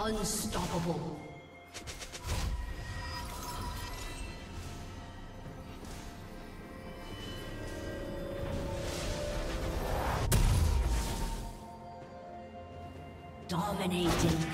Unstoppable. Dominating.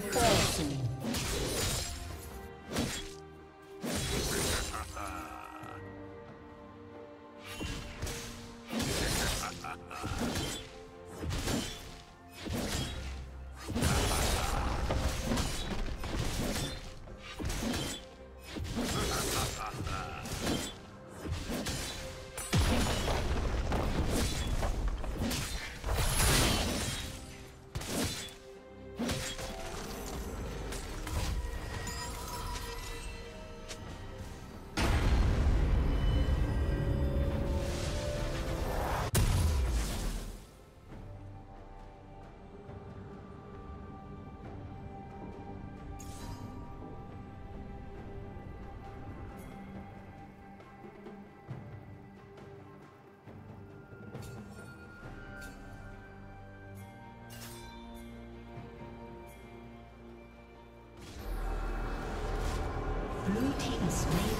Will fall soon. Slain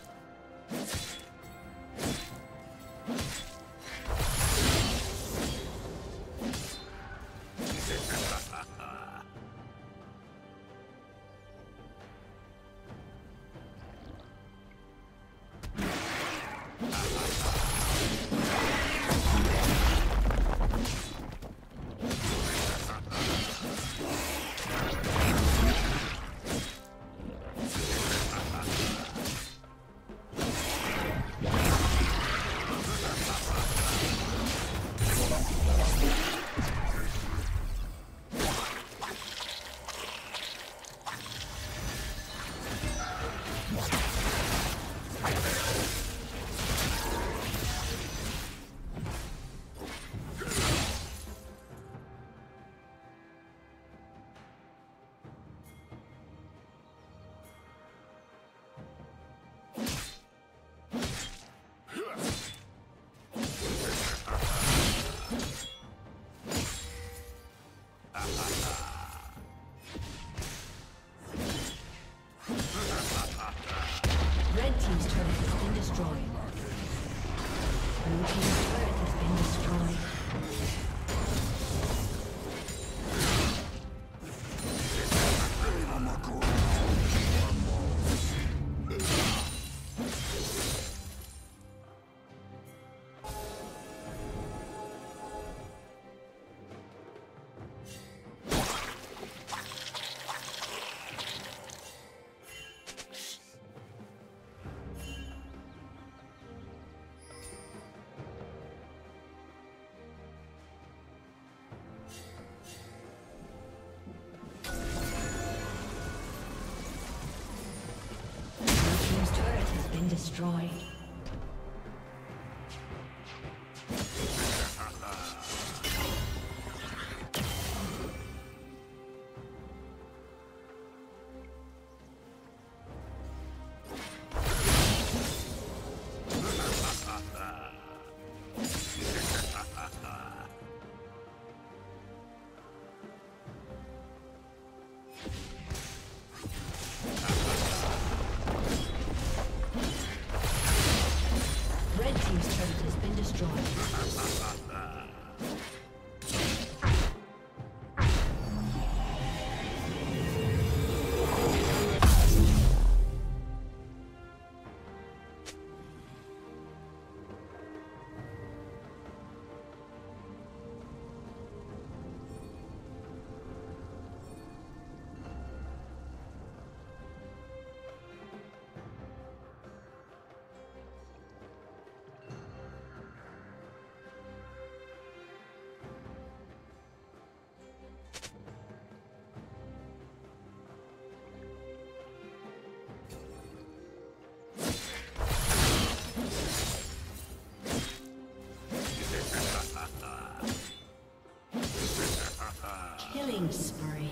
Killing spree.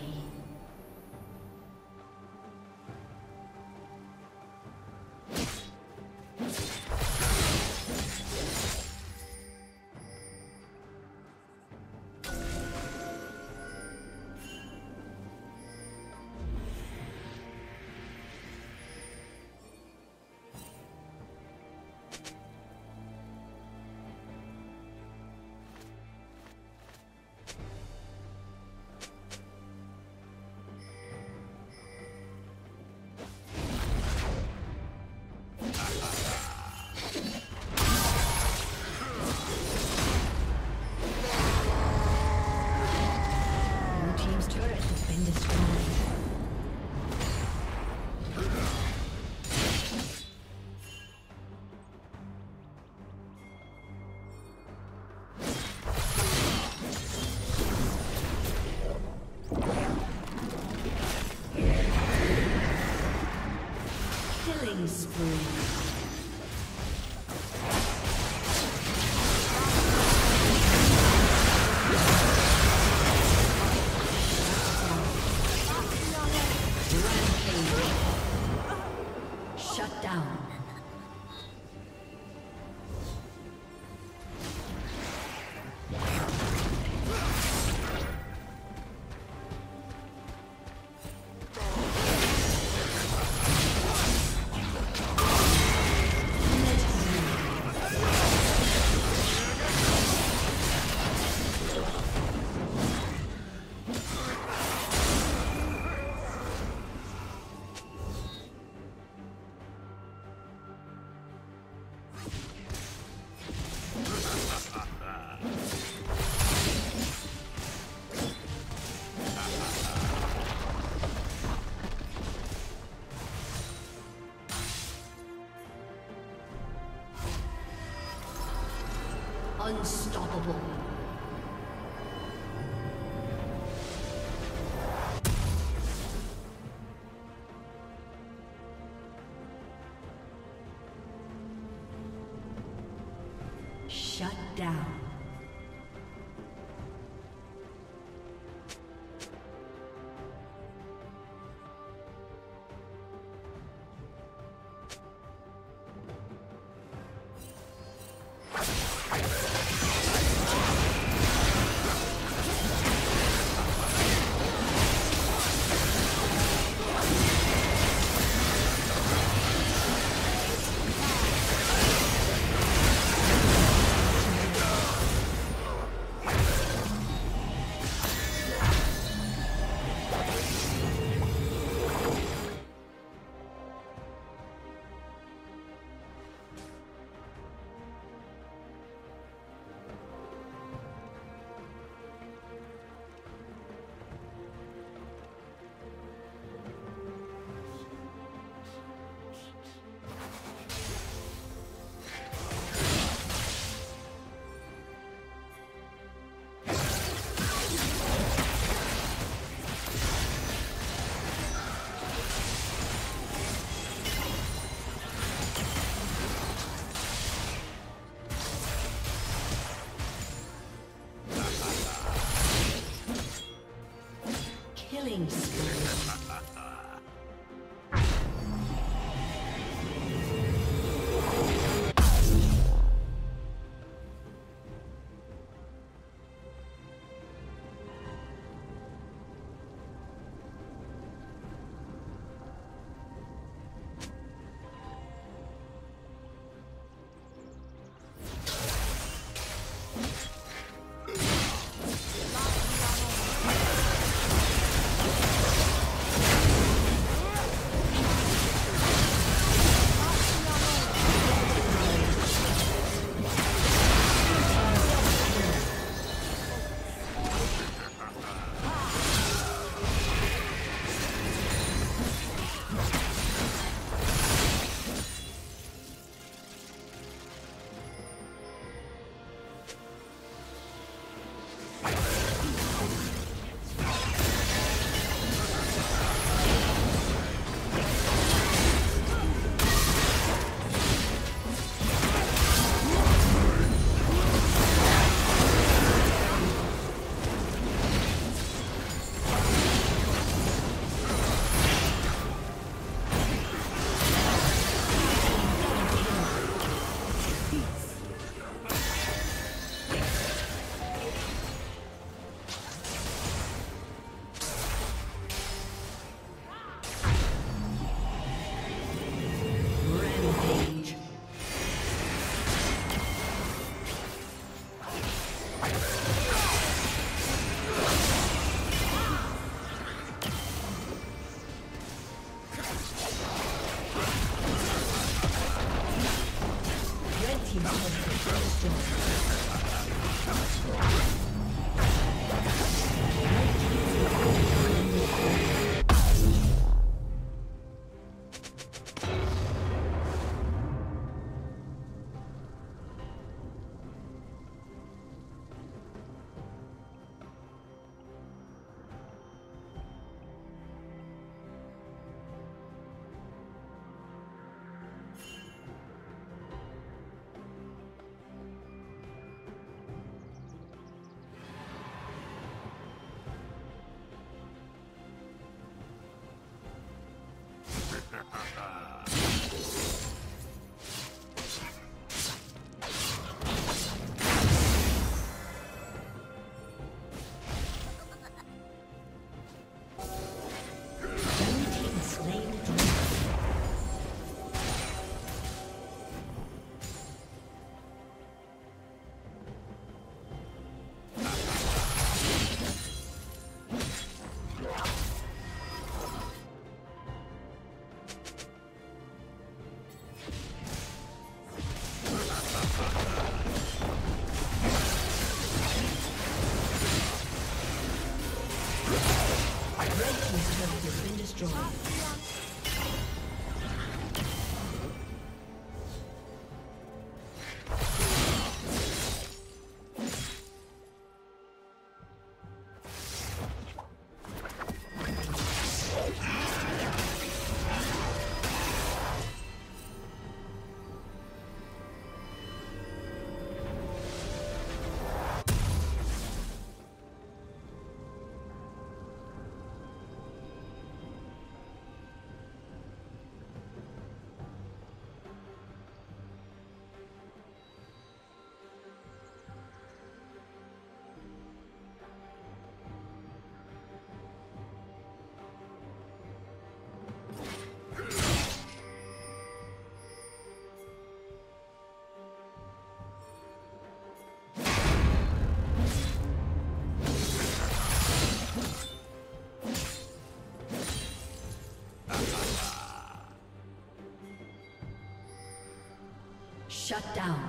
Shut down.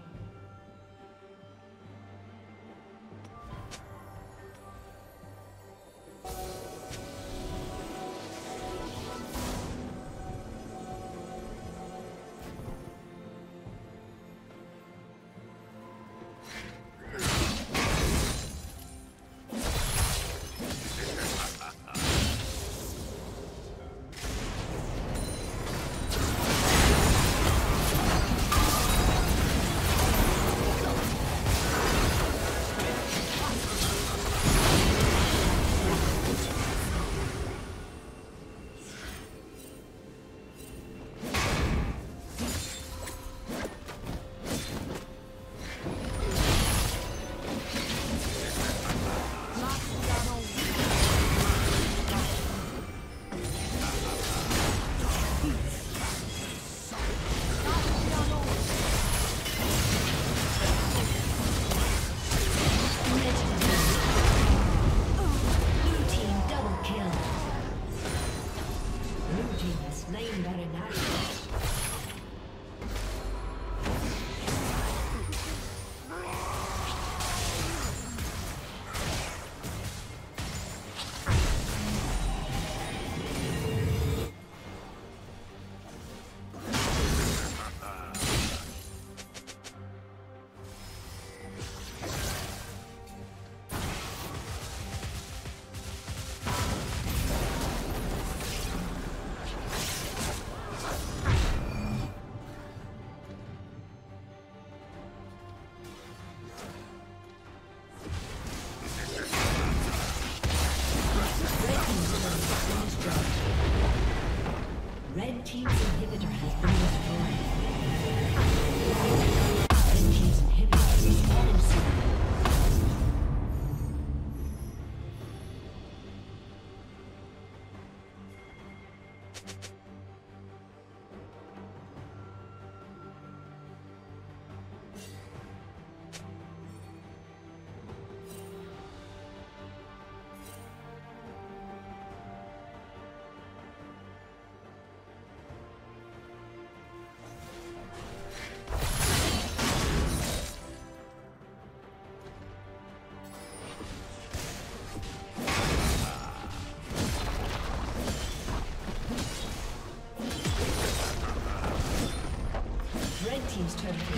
Team's inhibitor has been team's turret.